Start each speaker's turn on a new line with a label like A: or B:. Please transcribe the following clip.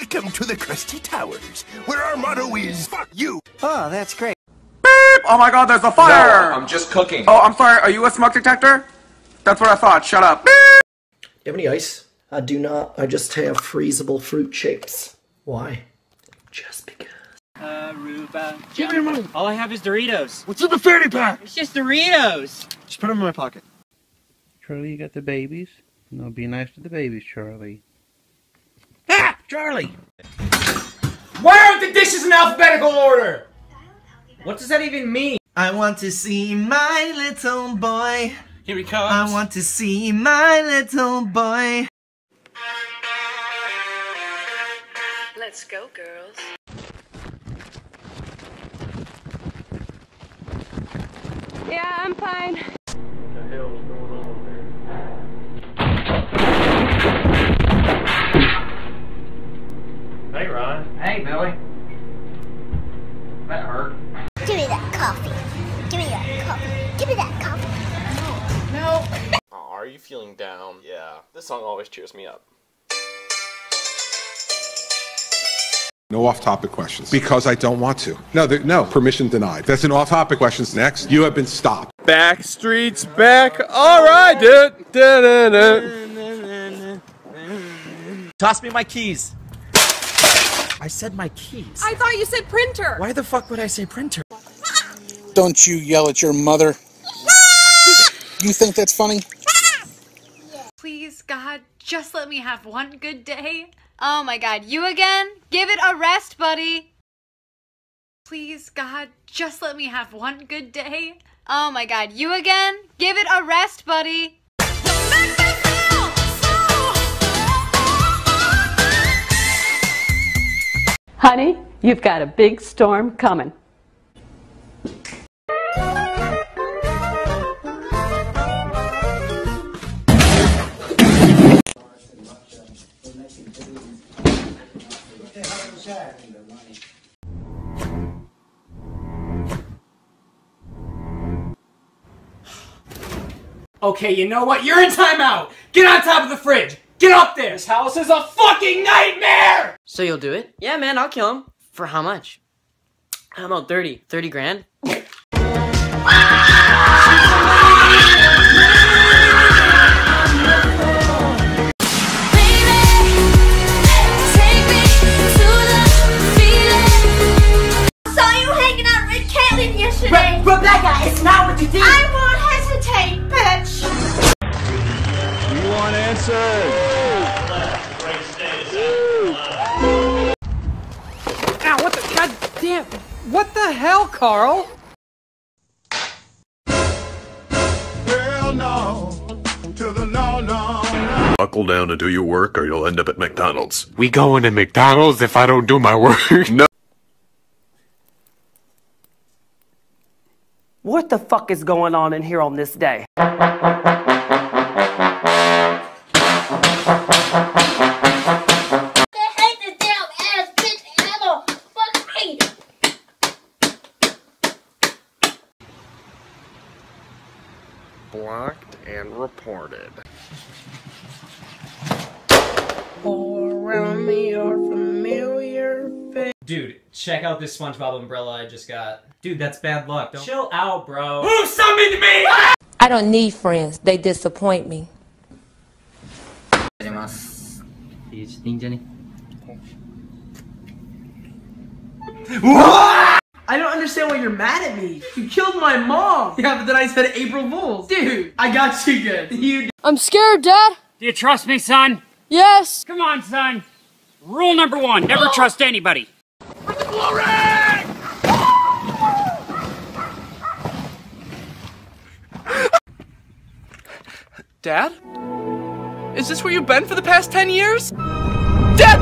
A: Welcome to the Krusty Towers, where our motto is fuck you.
B: Oh, that's great.
C: Oh my god, there's a fire!
D: No, I'm just cooking.
C: Oh, I'm sorry, are you a smoke detector? That's what I thought, shut up.
E: Do you have any ice? I do not. I just have freezable fruit shapes. Why? Just because.
B: Aruba. All I have is Doritos.
A: What's in the fanny pack?
B: It's just Doritos.
A: Just put them in my pocket.
F: Charlie, you got the babies? No, be nice to the babies, Charlie.
B: Charlie!
D: Why aren't the dishes in alphabetical order?
B: What does that even mean?
G: I want to see my little boy.
B: Here he comes.
G: I want to see my little boy.
H: Let's go, girls.
I: Yeah, I'm fine.
D: Hey, Billy. That hurt.
J: Give me that coffee. Give me that coffee. Give me that coffee.
D: No. oh, are you feeling down? Yeah. This song always cheers me up.
K: No off-topic questions because I don't want to. No, there, no, permission denied. That's an off-topic questions. Next, you have been stopped.
C: Backstreet's back. Alright, dude. Da-da-da.
G: Toss me my keys. I said my keys.
I: I thought you said printer.
G: Why the fuck would I say printer?
L: Don't you yell at your mother. You think that's funny?
H: Please, God, just let me have one good day. Oh my God, you again? Give it a rest, buddy. Please, God, just let me have one good day. Oh my God, you again? Give it a rest, buddy.
I: Honey, you've got a big storm coming.
B: Okay, you know what? You're in timeout. Get on top of the fridge. Get up there. This house is a fucking nightmare.
M: So you'll do it? Yeah, man, I'll kill him. For how much? I don't 30. 30 grand?
J: Saw you hanging out with Caitlin yesterday.
G: Rebecca, it's not what you think.
J: I won't hesitate, bitch.
C: You want answers?
B: What the hell, Carl?
A: Hell no. To the no, no, no.
N: Buckle down and do your work or you'll end up at McDonald's.
O: We going to McDonald's if I don't do my work?
N: No.
M: What the fuck is going on in here on this day?
C: Blocked and reported.
B: Dude, check out this SpongeBob umbrella I just got. Dude, that's bad luck. Don't... Chill out, bro. Who summoned me?
I: I don't need friends. They disappoint me.
G: I don't understand why you're mad at me. You killed my mom. Yeah, but then I said April Fools. Dude, I got you good. You
I: I'm scared, Dad.
B: Do you trust me, son?
I: Yes.
B: Come on, son. Rule number one, never trust anybody.
G: Dad? Is this where you've been for the past 10 years? Dad!